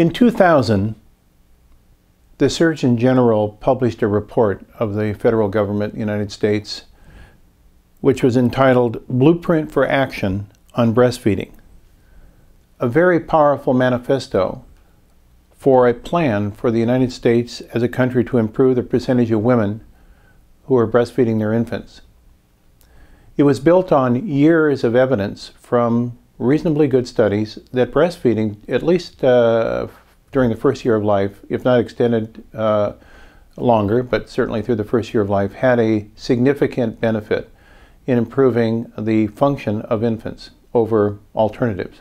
In 2000, the Surgeon General published a report of the federal government, United States, which was entitled Blueprint for Action on Breastfeeding. A very powerful manifesto for a plan for the United States as a country to improve the percentage of women who are breastfeeding their infants. It was built on years of evidence from reasonably good studies that breastfeeding, at least uh, during the first year of life, if not extended uh, longer, but certainly through the first year of life, had a significant benefit in improving the function of infants over alternatives.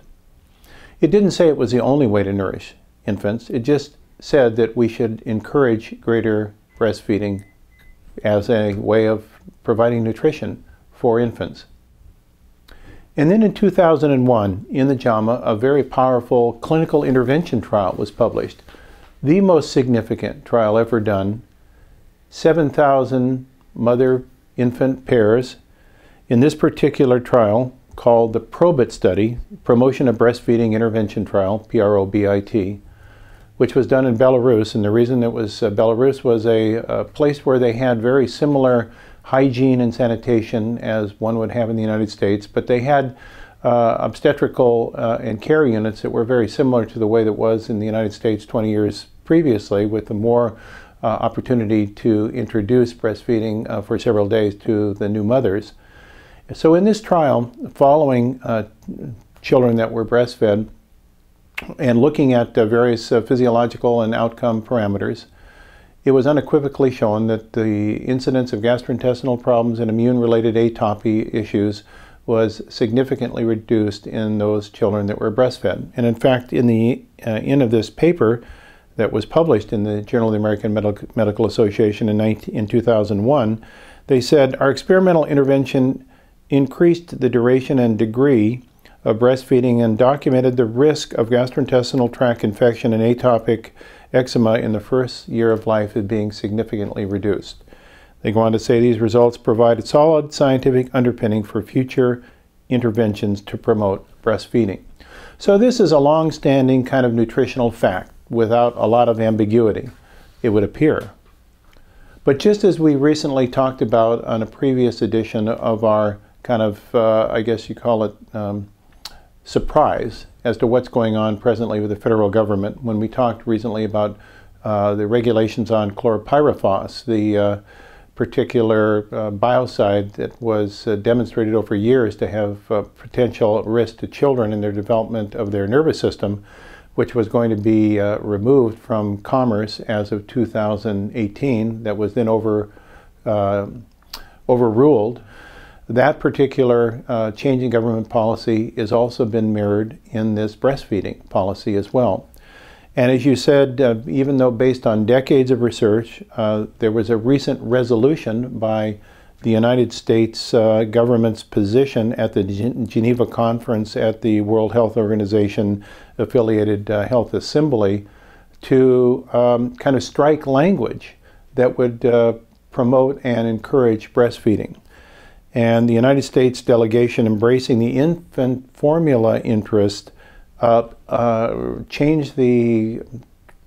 It didn't say it was the only way to nourish infants, it just said that we should encourage greater breastfeeding as a way of providing nutrition for infants. And then in 2001, in the JAMA, a very powerful clinical intervention trial was published. The most significant trial ever done 7,000 mother infant pairs. In this particular trial, called the PROBIT study, Promotion of Breastfeeding Intervention Trial, P R O B I T, which was done in Belarus. And the reason it was uh, Belarus was a, a, place where they had very similar hygiene and sanitation as one would have in the United States, but they had uh, obstetrical uh, and care units that were very similar to the way that was in the United States 20 years previously, with the more uh, opportunity to introduce breastfeeding uh, for several days to the new mothers. So in this trial, following uh, children that were breastfed and looking at uh, various physiological and outcome parameters, it was unequivocally shown that the incidence of gastrointestinal problems and immune-related atopy issues was significantly reduced in those children that were breastfed. And in fact, in the uh, end of this paper that was published in the Journal of the American Medical, Medical Association in, 19, in 2001, they said our experimental intervention increased the duration and degree of breastfeeding and documented the risk of gastrointestinal tract infection and atopic eczema in the first year of life as being significantly reduced. They go on to say these results provide a solid scientific underpinning for future interventions to promote breastfeeding. So this is a long-standing kind of nutritional fact without a lot of ambiguity, it would appear. But just as we recently talked about on a previous edition of our kind of, uh, I guess you call it, um, surprise as to what's going on presently with the federal government. When we talked recently about uh, the regulations on chlorpyrifos, the uh, particular uh, biocide that was uh, demonstrated over years to have uh, potential risk to children in their development of their nervous system, which was going to be uh, removed from commerce as of 2018, that was then over overruled that particular uh, change in government policy has also been mirrored in this breastfeeding policy as well. And as you said, uh, even though based on decades of research, uh, there was a recent resolution by the United States uh, government's position at the Geneva Conference at the World Health Organization affiliated uh, Health Assembly to um, kind of strike language that would uh, promote and encourage breastfeeding and the United States delegation embracing the infant formula interest uh, uh, changed the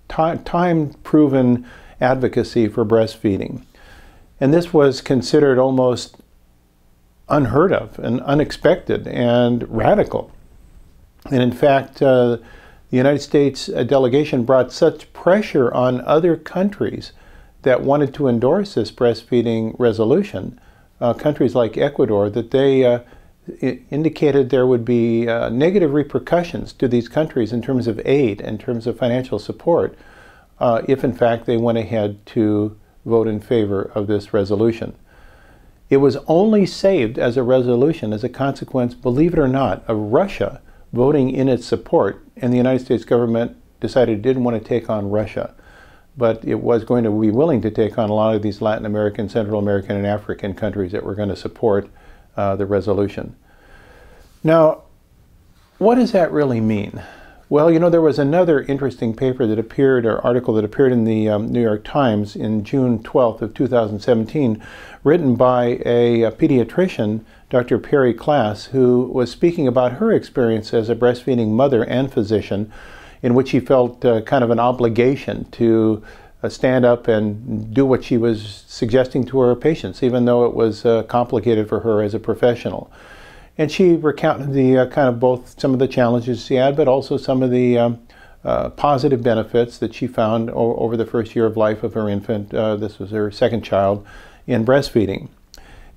time proven advocacy for breastfeeding. And this was considered almost unheard of and unexpected and radical. And in fact, uh, the United States delegation brought such pressure on other countries that wanted to endorse this breastfeeding resolution uh, countries like Ecuador that they uh, indicated there would be uh, negative repercussions to these countries in terms of aid, in terms of financial support, uh, if in fact they went ahead to vote in favor of this resolution. It was only saved as a resolution as a consequence, believe it or not, of Russia voting in its support, and the United States government decided it didn't want to take on Russia but it was going to be willing to take on a lot of these Latin American, Central American, and African countries that were going to support uh, the resolution. Now, what does that really mean? Well, you know, there was another interesting paper that appeared, or article that appeared in the um, New York Times in June 12th of 2017, written by a, a pediatrician, Dr. Perri Klass, who was speaking about her experience as a breastfeeding mother and physician in which she felt uh, kind of an obligation to uh, stand up and do what she was suggesting to her patients, even though it was uh, complicated for her as a professional. And she recounted the uh, kind of both some of the challenges she had, but also some of the um, uh, positive benefits that she found over the first year of life of her infant. Uh, this was her second child in breastfeeding.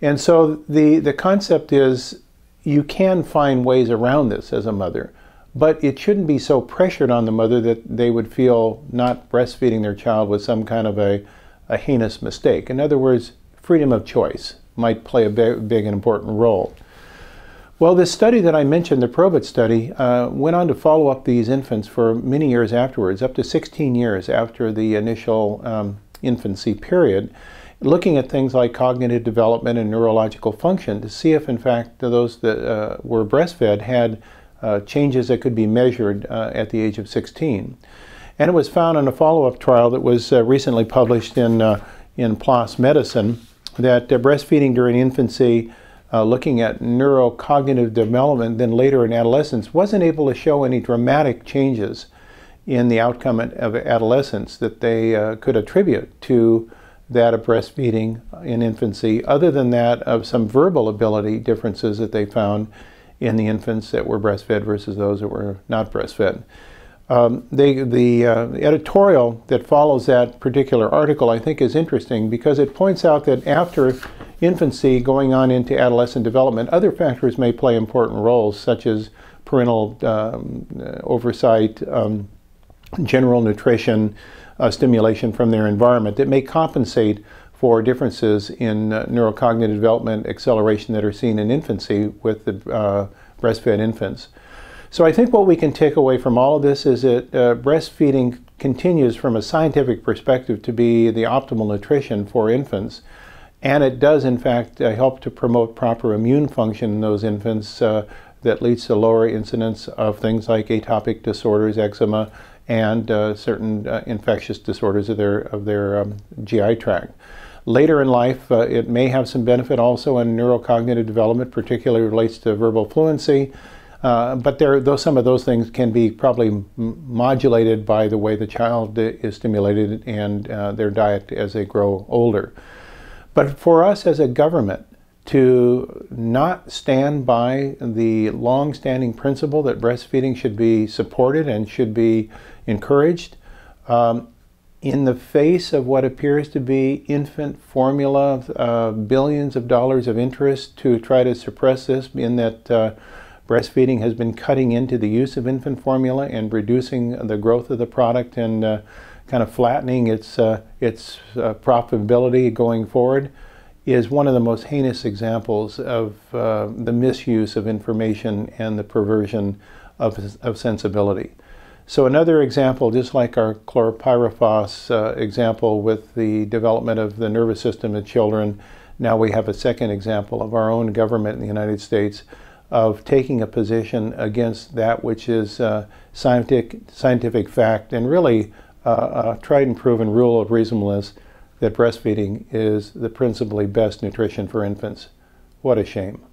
And so the, the concept is you can find ways around this as a mother, but it shouldn't be so pressured on the mother that they would feel not breastfeeding their child was some kind of a, a heinous mistake. In other words, freedom of choice might play a big, big and important role. Well, this study that I mentioned, the Probit study, uh, went on to follow up these infants for many years afterwards, up to 16 years after the initial um, infancy period, looking at things like cognitive development and neurological function to see if, in fact, those that uh, were breastfed had uh, changes that could be measured uh, at the age of 16. And it was found in a follow-up trial that was uh, recently published in, uh, in PLOS Medicine that breastfeeding during infancy looking at neurocognitive development, then later in adolescence, wasn't able to show any dramatic changes in the outcome of adolescence that they uh, could attribute to that of breastfeeding in infancy, other than that of some verbal ability differences that they found in the infants that were breastfed versus those that were not breastfed. Um, they, the uh, editorial that follows that particular article, I think, is interesting because it points out that after infancy going on into adolescent development, other factors may play important roles, such as parental um, oversight, um, general nutrition, uh, stimulation from their environment that may compensate for differences in uh, neurocognitive development acceleration that are seen in infancy with the uh, breastfed infants. So I think what we can take away from all of this is that uh, breastfeeding continues from a scientific perspective to be the optimal nutrition for infants. And it does, in fact, uh, help to promote proper immune function in those infants uh, that leads to lower incidence of things like atopic disorders, eczema, and uh, certain infectious disorders of their, of their um, GI tract. Later in life, uh, it may have some benefit also in neurocognitive development, particularly relates to verbal fluency. Uh, but there, though some of those things can be probably modulated by the way the child is stimulated and uh, their diet as they grow older. But for us as a government to not stand by the long-standing principle that breastfeeding should be supported and should be encouraged, um, in the face of what appears to be infant formula, uh, billions of dollars of interest to try to suppress this, in that uh, breastfeeding has been cutting into the use of infant formula and reducing the growth of the product and uh, kind of flattening its, uh, its uh, profitability going forward is one of the most heinous examples of uh, the misuse of information and the perversion of, of sensibility. So another example, just like our chlorpyrifos uh, example with the development of the nervous system in children, now we have a second example of our own government in the United States of taking a position against that which is uh, scientific, scientific fact and really uh, a tried and proven rule of reasonableness that breastfeeding is the principally best nutrition for infants. What a shame.